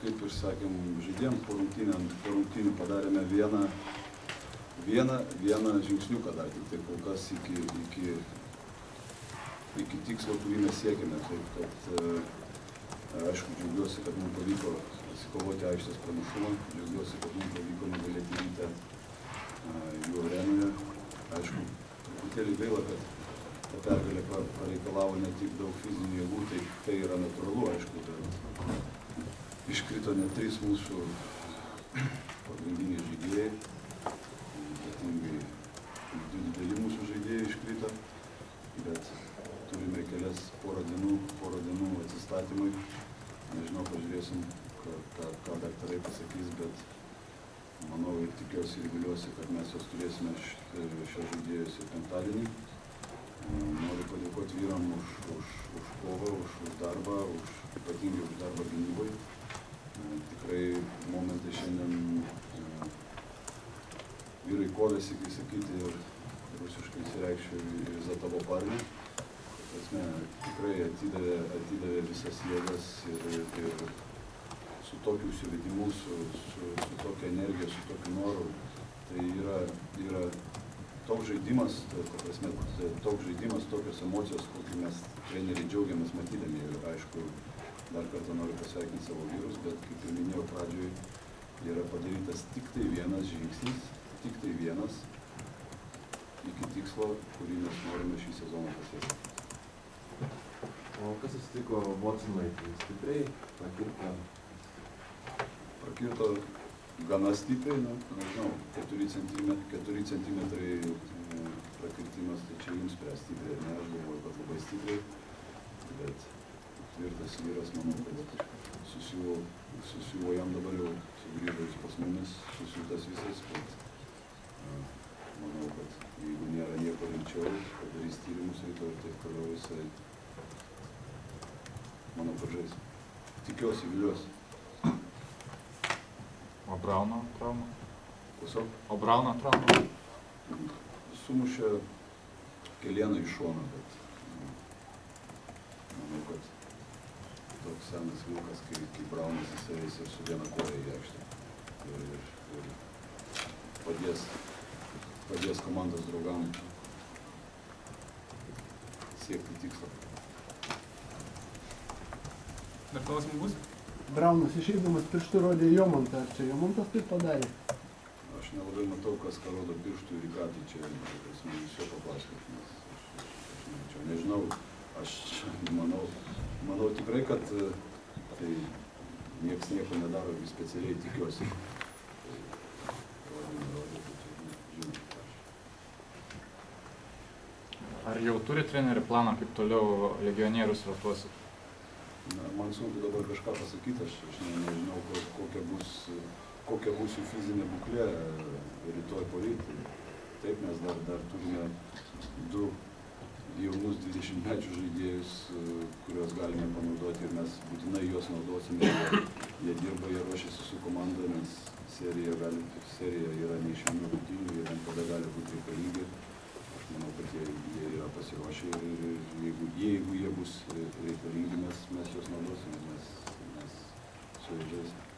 kaip ir sakėm, žaidėjom po rungtynėm, po rungtynių padarėme vieną, vieną, vieną žingsniuką dar tik tai kol kas iki, iki, iki tikslo, kurį mes siekėme. Taip, kad, e, aišku, džiaugiuosi, kad mums pavyko atsikovoti aikštės pranašumą, džiaugiuosi, kad mums pavyko nugalėti rytą e, jų arenoje. Aišku, truputėlį gaila, kad ta pergalė pa- pareikalavo ne tik daug fizinių jėgų, tai tai yra natūralu, aišku, bet iškrito net trys mūsų pagrindiniai žaidėjai, ypatingai du dideli mūsų žaidėjai iškrito, bet turime kelias porą dienų, porą dienų atsistatymui. Nežinau, pažiūrėsim, ką, ką, ką daktarai pasakys, bet manau ir tikiuosi ir viliuosi, kad mes juos turėsime šios žaidėjus ir penktadienį. Noriu padėkoti vyram už, už, už kovą, už, už darbą, už, ypatingai už darbą gynybai. Tikrai momentai šiandien e, vyrai kovėsi, kai sakyti, ir rusiškai įsireikščiau ir za tavo parnį. Prasme, tikrai atidavė, atidavė visas jėgas ir, ir su tokiu įsivedimu, su, su, su tokia energija, su tokiu noru. Tai yra, yra toks žaidimas, ta ta prasme, toks žaidimas, tokios emocijos, kokį mes treneriai džiaugiamės matydami. Ir aišku, dar kartą noriu pasveikinti savo vyrus, bet kaip ir minėjau pradžioj, yra padarytas tik tai vienas žingsnis, tik tai vienas iki tikslo, kurį mes norime šį sezoną pasiekti. O kas atsitiko Watsonui? Tai Stipriai pakirto. Prakirto gana stipriai, nu, nežinau, 4 centimetrai, 4 centimetrai e, prakirtimas, tai čia jums spręs stipriai, ne, aš galvoju, kad labai stipriai, bet tvirtas vyras, manau, kad susiuvo, susiuvo jam dabar jau sugrįžo jis pas mumis, susiūtas visas, e, manau, kad jeigu nėra nieko rimčiau, padarys tyrimus rytoj ir taip toliau jisai, manau, kad žais. Tikiuosi, viliuosi. O Brauno trauma? Tiesiog O Brauno trauma? sumušė kelieną iš šono, bet nu, manau, kad toks senas vilkas, kai, kai Braunas jisai eis ir su viena koja į aikštę. Ir, ir, ir padės, padės komandos draugam siekti tikslo. Dar klausimų bus? Braunas išeidamas pirštų rodė Jomantą. Ar čia Jomantas taip padarė? Aš nelabai matau, kas ką rodo pirštų ir į ką tai čia, prasme, jūs jo papasakot, nes aš, aš, aš nežinau, nežinau, aš manau tikrai, kad e, tai nieks nieko nedaro ir specialiai tikiuosi. Ar jau turi treneri planą, kaip toliau legionierius rotuosit? Na, man sunku dabar kažką pasakyti, aš, aš ne, nežinau, ko, kokia, bus, kokia bus jų fizinė būklė e, rytoj poryt. Taip, mes dar, dar turime du jaunus 20 mečių žaidėjus, e, kuriuos galime panaudoti ir mes būtinai juos naudosime. Jie, dirba, jie ruošiasi su komanda, nes serija, gali, serija yra neišvengiamų rungtynių, jie kada gali būti reikalingi. Aš manau, kad jie, jie yra pasiruošę ir, ir, ir jeigu, jeigu jie bus reikalingi, mes, mes juos naudosime, mes, mes su jais žaisim.